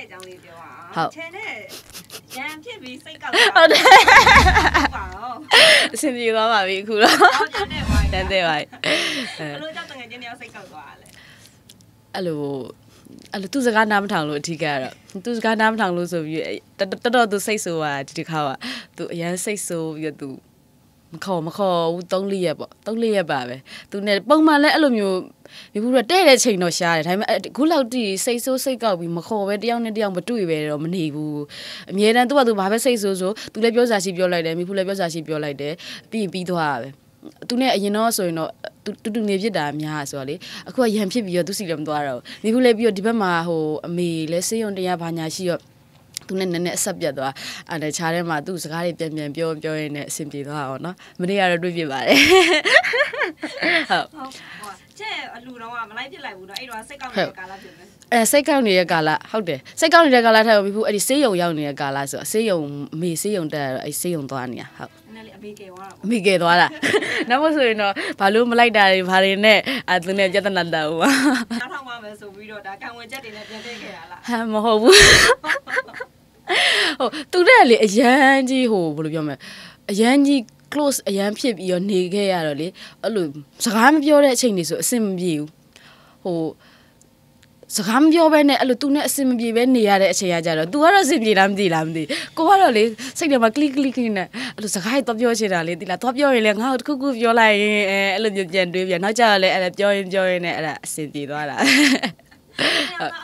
တဲ့အကြောင်းလေးပြောပါဟုတ်ချန်နဲ့ရန်ဖြစ်ပြီးစိတ်ကောက်ဟုတ်တယ်ပါအောင်အဆင်ပြေသွားပါပြီအခုတော့ဟောပြန်နေပါတန်တဲ့ပါအဲဘလို့ကြောင့်တကယ်ချင်းတယောက်စိတ်ကောက်သွားလဲအဲ့လိုအဲ့လိုသူစကားနားမထောင်လို့အထီးကတော့သူစကားနားမထောင်လို့ဆိုပြီးတော်တော်သူစိတ်ဆိုးတာဒီတစ်ခါကသူအရန်စိတ်ဆိုးပြီးတော့သူ မခေါ်မခေါ်ဘူး၃လရက်ပေါ့၃လရက်ပါပဲသူနဲ့ပုံမှန်လဲအဲ့လိုမျိုးဒီခုတော့တဲ့တဲ့ချိန်တော့ရှားတယ်ဒါပေမဲ့အခုလောက်တိစိတ်ဆိုးစိတ်ကောက်ပြီးမခေါ်ပဲတယောက်နဲ့တယောက်မတွေ့ပဲတော့မနေဘူးအမြဲတမ်းသူကသူဘာပဲစိတ်ဆိုးဆိုသူလည်းပြောစားရှိပြောလိုက်တယ်မိဖူလည်းပြောစားရှိပြောလိုက်တယ်ပြီးရင်ပြီးသွားတာပဲသူနဲ့အရင်တော့ဆိုရင်တော့တူတူတူနေဖြစ်တာများဆိုတော့လေအခုကရန်ဖြစ်ပြီးတော့သူစီလည်းမသွားတော့ဘူးမိဖူလည်းပြီးတော့ဒီဘက်မှာဟိုအမေလည်းစေးရုံတရားဘာညာရှိတော့ သူနဲ့နည်းနည်းအဆက်ပြတ်သွားအဲ့ဒါခြားထဲမှာသူ့စကားတွေပြန်ပြန်ပြောပြောရင်းနဲ့အဆင်ပြေသွားတာပေါ့နော်မနေ့ကတော့တွေ့ပြပါတယ်ဟုတ်ဟုတ်ဟောချဲအလူတော့မလိုက်ပြစ်လိုက်ဘူးတော့အဲ့တော့စိတ်ကောက်နေတဲ့ကာလဖြစ်မယ်အဲစိတ်ကောက်နေတဲ့ကာလဟုတ်တယ်စိတ်ကောက်နေတဲ့ကာလထက်ပြီးဘူးအဲ့ဒီဆေးရုံရောက်နေတဲ့ကာလဆိုတော့ဆေးရုံအမေဆေးရုံတက်ရတော့အဲ့ဆေးရုံသွားနေတာဟုတ်နည်းနည်းလေးအမေကေသွားတာအမေကယ်သွားတာနောက်မဆိုရင်တော့ဘာလို့မလိုက်တာတွေဘာတွေနဲ့အဲသူနဲ့ပြဿနာတက်ဦးပါနောက်ထောင်ပါမယ်ဆိုပြီးတော့ဒါကံဝင်ချက်တွေနဲ့ပြန်ထည့်ခဲ့ရလားဟမ်မဟုတ်ဘူး ဟိုသူတဲ့လေအရန်ကြီးဟိုဘယ်လိုပြောမလဲအရန်ကြီး close အရန်ဖြစ်ပြီးတော့နေခဲ့ရတော့လေအဲ့လိုစကားမပြောတဲ့အချိန်တွေဆိုအဆင်မပြေဘူးဟိုစကားမပြောဘဲနဲ့အဲ့လိုသူနဲ့အဆင်မပြေပဲနေရတဲ့အချိန်ကကြတော့ तू ကတော့အဆင်ပြေလားမသိလားမသိကိုကတော့လေစိတ်ထဲမှာ click click click နဲ့အဲ့လိုစကားတွေတော့ပြောချင်တာလေတိလားတော့ပြောရင်လေငါ့ကိုတစ်ခုခုပြောလိုက်ရင်အဲအဲ့လိုမျိုးပြန်တွေးပြန်နောက်ကြတော့လေအဲ့ဒါပြောရင်ပြောရင်နဲ့အဲ့ဒါအဆင်ပြေသွားတာ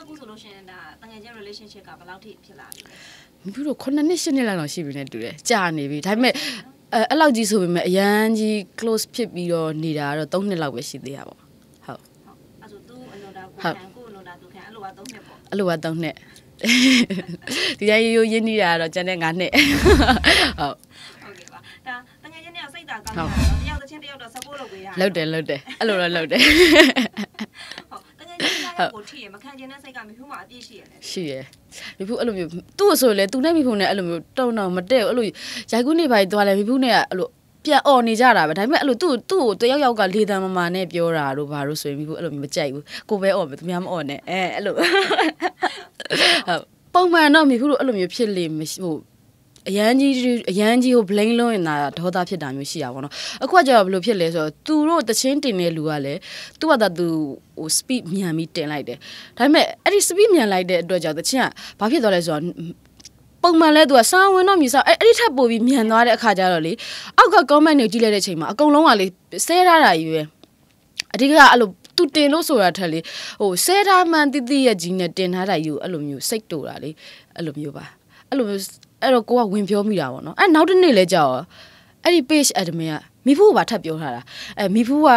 အခုဆိုလို့ရှိရင်ဒါတကယ်ချင်း relationship ကဘယ်လောက်ထိဖြစ်လာပြီလဲ ပြီးတော့ခုနှစ်နှစ်ရှစ်နှစ်လောက်တော့ရှိပြီနဲ့တူတယ်ကြာနေပြီဒါပေမဲ့အဲအဲ့လောက်ကြီးဆိုပေမဲ့အရန်ကြီး close ဖြစ်ပြီးတော့နေတာကတော့3နှစ်လောက်ပဲရှိသေးတာပေါ့ဟုတ်ဟုတ်အဲ့ဆိုသူအလို့ဒါကိုခံကိုအလို့ဒါသူခံအဲ့လိုက3နှစ်ပေါ့အဲ့လိုက3နှစ်ဒီတိုင်းရိုးရိုးရင်းနေတာကတော့ကျန်တဲ့9နှစ်ဟုတ်ဟုတ်ကဲ့ပါဒါတကယ်ချင်းတယောက်စိတ်သာကောင်းတာတော့တယောက်တစ်ချင်းတယောက်တော့ support လုပ်ပေးတာလောက်တယ်လောက်တယ်အဲ့လိုတော့လောက်တယ်ဟုတ် တကယ်ချင်းတယောက်ကိုထိရမခံချင်တဲ့စိတ်ကမြူးမှာအပြည့်ရှိရတယ် ရှိရယ်မိဖူးအဲ့လိုမျိုးသူ့ဆိုလေသူနဲ့မိဖူးနဲ့အဲ့လိုမျိုးတုံတော့မတဲ့ဘူးအဲ့လိုရိုက်ကူးနေပါသွားလဲမိဖူးနဲ့ကအဲ့လိုပြန်អော်နေကြတာပဲဒါပေမဲ့အဲ့လိုသူ့သူ့ကိုတယောက်ယောက်ကလေတံမမာနဲ့ပြောတာတို့ဘာလို့ဆိုရင်မိဖူးအဲ့လိုမျိုးမကြိုက်ဘူးကိုပဲអော်မယ်သူများမអော်နဲ့အဲအဲ့လိုဟုတ်ပုံမှန်တော့မိဖူးတို့အဲ့လိုမျိုးဖြစ်လေမရှိဟို အရန်ကြီးအရန်ကြီးကို blame လုံးရင်သာဒေါသဖြစ်တာမျိုးရှိရပါတော့အခုကကျတော့ဘယ်လိုဖြစ်လဲဆိုတော့သူတို့တချင်းတင်တဲ့လူကလည်းသူ့ဘာသာသူဟို speed မြန်ပြီးတင်လိုက်တယ်ဒါပေမဲ့အဲ့ဒီ speed မြန်လိုက်တဲ့အတွက်ကြောင့်တချင်းကဘာဖြစ်သွားလဲဆိုတော့ပုံမှန်လဲသူကစာဝင်တော့မြည်စားအဲ့အဲ့ဒီထပ်ပို့ပြီးမြန်သွားတဲ့အခါကျတော့လေအောက်က comment တွေကြည့်လိုက်တဲ့အချိန်မှာအကုန်လုံးကလေဆဲထားတာကြီးပဲအဓိကအဲ့လိုသူတင်လို့ဆိုတာထက်လေဟိုဆဲထားမှန်တိတိရဲ့ကြီးနဲ့တင်ထားတာယူအဲ့လိုမျိုးစိတ်တူတာလေအဲ့လိုမျိုးပါအဲ့လိုမျိုး အဲ့တော့ကိုကဝင်ပြောမိတာပေါ့နော်အဲ့နောက်တစ်နေ့လဲကြောက်အဲ့ဒီ page admin ကမိဖူးကပါထပ်ပြောထားတာအဲမိဖူးက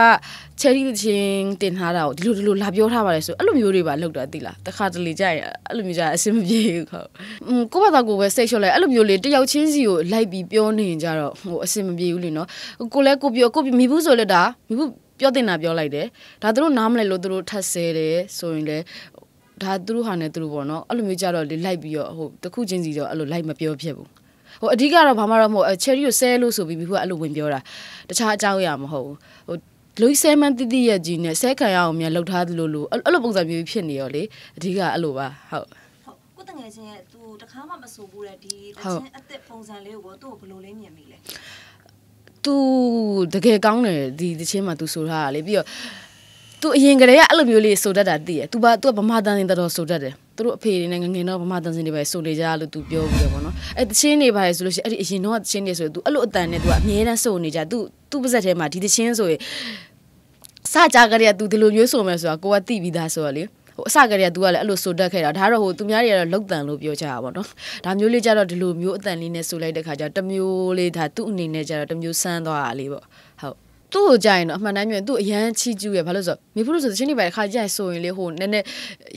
cherry ချင်းတင်ထားတာကိုဒီလိုဒီလိုလာပြောထားပါလေဆိုအဲ့လိုမျိုးတွေပါလောက်တာသိလားတခါတလေကြာရင်အဲ့လိုမျိုးကြာအဆင်မပြေဘူးခေါอืมကိုယ့်ဘာသာကိုယ်ပဲစိတ်လျှော့လိုက်အဲ့လိုမျိုးလေတယောက်ချင်းစီကိုလိုက်ပြီးပြောနေရင်ကြတော့ဟိုအဆင်မပြေဘူးလေနော်ကိုလည်းကိုပြောကိုမိဖူးဆိုလဲဒါမိဖူးပြောတင်တာပြောလိုက်တယ်ဒါသူတို့နားမလဲလို့သူတို့ထပ်ဆဲတယ်ဆိုရင်လည်း ဒါသူတို့ဟာနဲ့သူတို့ပေါ့နော်အဲ့လိုမျိုးကြတော့လေလိုက်ပြီးတော့ဟိုတခုချင်းစီတော့အဲ့လိုလိုက်မပြောဖြစ်ဘူးဟိုအဓိကတော့ဘာမှတော့မဟုတ်ချယ်ရီကိုဆဲလို့ဆိုပြီးပြီးခုကအဲ့လိုဝင်ပြောတာတခြားအကြောင်းအရာမဟုတ်ဘူးဟိုလူဆဲမန်တိတိရဲ့ကြီးနဲ့ဆဲခံရအောင်မြန်လှုပ်ထားသလိုလိုအဲ့လိုပုံစံမျိုးဖြစ်နေရောလေအဓိကအဲ့လိုပါဟုတ်ဟုတ်ကိုတငယ်ချင်းရဲ့သူတခါမှမဆိုဘူးတဲ့ဒီတချင်းအသက်ပုံစံလေးကိုသူ့ကိုဘယ်လိုလေးမြင်မိလဲသူတကယ်ကောင်းတယ်ဒီတချင်းမှာသူဆိုထားတာလေပြီးတော့ သူအရင်ကတည်းကအဲ့လိုမျိုးလေးဆိုတတ်တာသိရ။ तू ဘာ तू ဗမာတန်စင်တော်တော်ဆိုတတ်တယ်။သူတို့အဖေတွေနဲ့ငငယ်တော့ဗမာတန်စင်တွေပဲဆိုနေကြလို့ तू ပြောပြီးတော့ဗောနော်။အဲ့တချင်းတွေပါလေဆိုလို့ရှိရင်အဲ့ဒီအရင်တော့တချင်းတွေဆိုရင် तू အဲ့လိုအတန်နဲ့ तू ကအမြဲတမ်းဆိုနေကြ။ तू သူ့ပါဇက်ထဲမှာဒီတချင်းဆိုရင်စကြကြတဲ့က तू ဒီလိုမျိုးဆိုမယ်ဆိုတာကိုကသိပြီးသားဆိုတော့လေဟိုအစကတည်းက तू ကလည်းအဲ့လိုဆိုတတ်ခဲ့တာဒါတော့ဟိုသူများတွေကတော့လောက်တန်လို့ပြောကြတာပေါ့နော်ဒါမျိုးလေးကြတော့ဒီလိုမျိုးအတန်လေးနဲ့ဆိုလိုက်တဲ့ခါကျတမျိုးလေးဒါသူ့အနေနဲ့ကြတော့တမျိုးဆန်းသွားတာလေးပေါ့ဟုတ် သူ့ကိုကြရင်တော့အမှန်တမ်းပြောရင်သူ့အရန်ချီကျူးရဘာလို့ဆိုမိဖို့လို့ဆိုချင်းနေပဲတစ်ခါကြရင်ဆိုရင်လေဟိုနည်းနည်း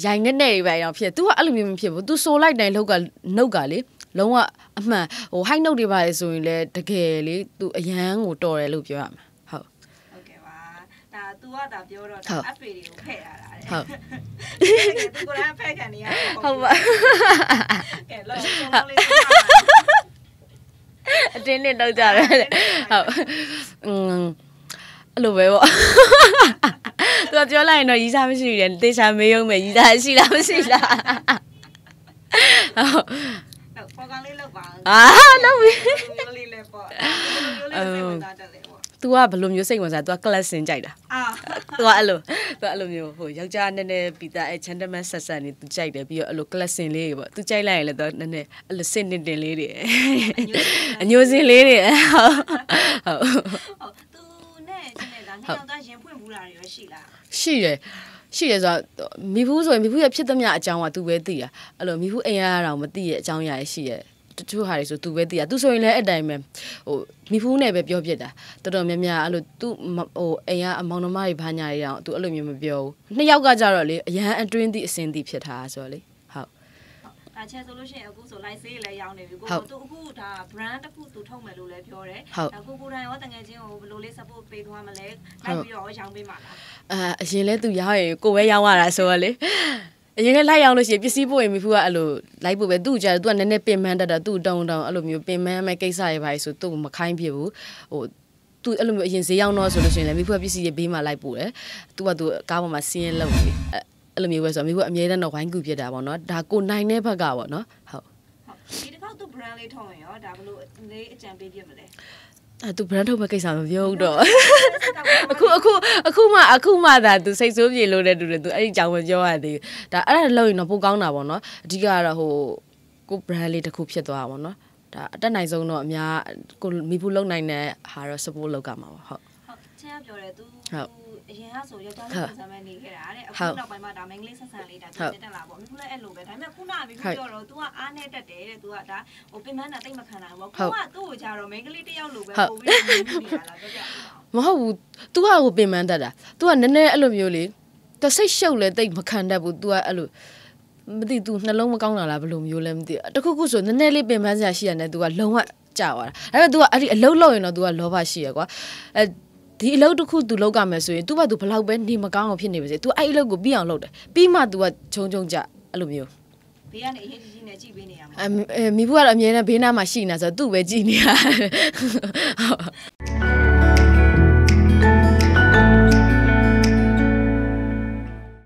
ရိုင်နေနေပဲအောင်ဖြစ်သူကအဲ့လိုမျိုးမဖြစ်ဘူးသူဆိုလိုက်တိုင်းလောက်ကနှုတ်ကလေလုံးဝအမှန်ဟိုဟိုက်နှုတ်တွေပါလေဆိုရင်လေတကယ်လေသူအရန်ကိုတော်တယ်လို့ပြောရမှာဟုတ် ဟုတ်ကဲ့ပါဒါ तू ကဒါပြောတော့ ဟု ဒါ တ် အဖေတွေကိုဖဲ့ရတာတဲ့ ဟုတ် သူကိုယ်တိုင်ဖဲ့ခံနေရတာ ဟုတ်ပါ ကဲလောဆုံးလေး အတင်းနဲ့တော့ကြတယ်တဲ့ဟုတ်อืม အဲ့လိုပဲပေါ့သူကပြောလိုက်ရင်တော့ရီးစားမရှိဘူးတဲ့တေချာမေးရုံပဲရီးစားရှိလားမရှိလား ပေါ်ကောင်လေးလောက်ပါ အာလောက်ပြီ မျိုးလေးလည်းပေါ့မျိုးလေးစိတ်ဝင်စားတတ်တယ်ပေါ့ तू ကဘယ်လိုမျိုးစိတ်ဝင်စား तू က class စင်ကြိုက်တာ အာ तू ကအဲ့လို तू အဲ့လိုမျိုးဟိုယောက်ျားနည်းနည်းပီတာအဲ gentleman ဆက်ဆက်နေ तू ကြိုက်တယ်ပြီးတော့အဲ့လို class စင်လေးတွေပေါ့ तू ကြိုက်လိုက်ရင်လည်း तू နည်းနည်းအဲ့လိုစင်တင်တင်လေးတွေအညိုစင်လေးတွေဟုတ်ဟုတ် ဟုတ်သူနဲ့ ချင်းနေတာနှစ်ယောက်သားရင်ဖွင့်ဘူးတာတွေရောရှိလား ရှိတယ်ရှိတယ်ဆိုတော့မိဖူးဆိုရင်မိဖူးရဲ့ဖြစ်သမျှအကြောင်းက तू ပဲသိတာအဲ့လိုမိဖူးအိမ်ရရအောင်မသိရဲ့အကြောင်းအရာရှိရဲ့တချို့ဟာတွေဆို तू ပဲသိတာ तू ဆိုရင်လည်းအဲ့တိုင်းပဲဟိုမိဖူးနဲ့ပဲပြောပြတာတော်တော်များများအဲ့လို तू ဟိုအိမ်ကအမောင်နှမတွေဘာညာတွေတောင် तू အဲ့လိုမျိုးမပြောဘူးနှစ်ယောက်ကကြတော့လေအရန်အတွင်းသည့်အစင်းသည့်ဖြစ်ထားဆိုတော့လေဟုတ် ဒါချက်ဆိုလို့ရှိရင်အခုဆို live sale လည်းရောင်းနေပြီကိုဟုတ်သူအခုဒါ brand တစ်ခုသူထုတ်မယ်လို့လည်းပြောတယ်ဟုတ်ဒါကိုကိုယ်တိုင်ရောတငယ်ချင်းကိုဘယ်လိုလေး support ပေးသွားမလဲလိုက်ပြီးတော့ရောင်းပေးမှာလားအာအရင်လဲသူရောက်ရင်ကိုပဲရောက်ရတာဆိုတော့လေအရင်ကလိုက်ရောက်လို့ရှိရင်ပစ္စည်းပို့ရင်မိဖူးကအဲ့လိုလိုက်ပို့ပဲသူ့ကြတယ်သူကနည်းနည်းပင်ပန်းတတ်တာသူ့တောင်းတောင်းအဲ့လိုမျိုးပင်ပန်းမဲ့ကိစ္စတွေပါဆိုသူ့မခိုင်းဖြစ်ဘူးဟိုသူအဲ့လိုမျိုးအရင်ဈေးရောက်တော့ဆိုလို့ရှိရင်လည်းမိဖူးကပစ္စည်းတွေဘေးမှာလိုက်ပို့တယ်သူကသူကားပေါ်မှာစီးရင်လုံနေအဲ့ အဲ့လိုမျိုးပဲဆိုတော့မိဖူးကအမြဲတမ်းတော့ဝိုင်းကူဖြစ်တာပေါ့နော်ဒါကိုနိုင်တဲ့ဘက်ကပေါ့နော်ဟုတ်ဟုတ်ဒီတစ်ခါသူ brand လေးထုတ်ရင်ရောဒါဘယ်လိုလေးအကြံပေးပြမလဲအဲ့သူ brand ထုတ်မဲ့ကိစ္စမပြောဘူးတော့အခုအခုအခုမှအခုမှသာသူစိတ်ဆိုးပြေလို့တဲ့တူတယ်သူအဲ့ဒီကြောင်မပြောရသေးဘူးဒါအဲ့ဒါလောက်ရင်တော့ပိုကောင်းတာပေါ့နော်အဓိကကတော့ဟိုကို brand လေးတစ်ခုဖြစ်သွားတာပေါ့နော်ဒါအတက်နိုင်ဆုံးတော့အများကိုမိဖို့လုံနိုင်တဲ့ဟာတော့ support လုပ်ကြမှာပါဟုတ် ဟုတ်ချင်းကပြောတယ်သူ ဟုတ် အရင်ကဆိုယောက်ျားလေးပုံစံပဲနေခဲ့တာတဲ့အခု ဟုတ် နောက်ပိုင်းမှာဒါမိန်းကလေးဆက်ဆံလေးဒါ ဟုတ် ဖြစ်တက်လာပေါ့အခုလည်းအဲ့လိုပဲဒါပေမဲ့ခုနကပြီး ဟုတ် ပြောတော့ तू ကအားနေတတ်တယ်တဲ့ तू ကဒါဟိုပင်မနာတိတ်မခံနိုင်ဘူး ဟု ပေါ့ တ် ကိုကသူ့ကိုကြတော့မိန်းကလေးတစ်ယောက်လိုပဲ ဟုတ် ပို့ပြီးတော့နေနေတာလားပြောပြပါဦး မဟုတ်ဘူး तू ကဟိုပင်ပန်းတတ်တာ तू ကနည်းနည်းအဲ့လိုမျိုးလေတစိတ်ရှုပ်လဲတိတ်မခံတတ်ဘူး तू ကအဲ့လိုမသိ तू နှလုံးမကောင်းတာလားဘယ်လိုမျိုးလဲမသိတခုခုဆိုနည်းနည်းလေးပင်ပန်းစရာရှိရတယ် तू ကလုံးဝကြာသွားတာဒါပေမဲ့ तू ကအဲ့ဒီအလုံးလုံးရင်တော့ तू ကလောဘရှိရကွာအဲ ဒီအလုပ်တစ်ခု तू လုပ်ကြမယ်ဆိုရင် तू က तू ဘလောက်ပဲနေမကောင်းအောင်ဖြစ်နေပါစေ तू အဲ့ဒီအလုပ်ကိုပြီးအောင်လုပ်တယ်ပြီးမှ तू ကခြုံခြုံကြအဲ့လိုမျိုး ဘေးကနေအရင်ကြီးကြီးနဲ့ကြည့်ပေးနေရမှာ အမအဲမိဖို့ကတော့အမြဲတမ်းဘေးနားမှာရှိနေတာဆိုတော့သူ့ပဲကြည်နေတာဟုတ်